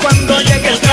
cuando llegue el